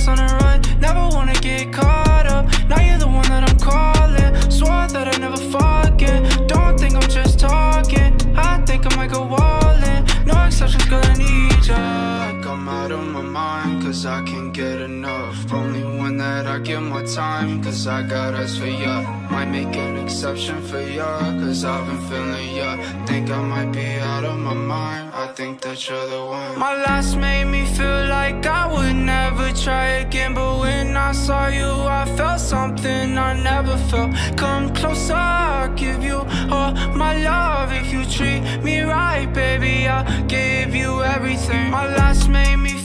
Speeding on the run. Never wanna get caught up. Now you're the one that I'm calling. Swore that I'd never forget. Don't think I'm just talking. I think I might go all in. No exceptions, girl, I need ya. Like I'm out of my mind, cause I can't get enough. Only one that I give my time, cause I got us for ya. Might make an exception for ya, cause I've been feeling ya. Think I might be out of my mind. I think that you're the one. My last made me feel like I But when I saw you, I felt something I never felt. Come closer, I'll give you all my love. If you treat me right, baby, I'll give you everything. My last made me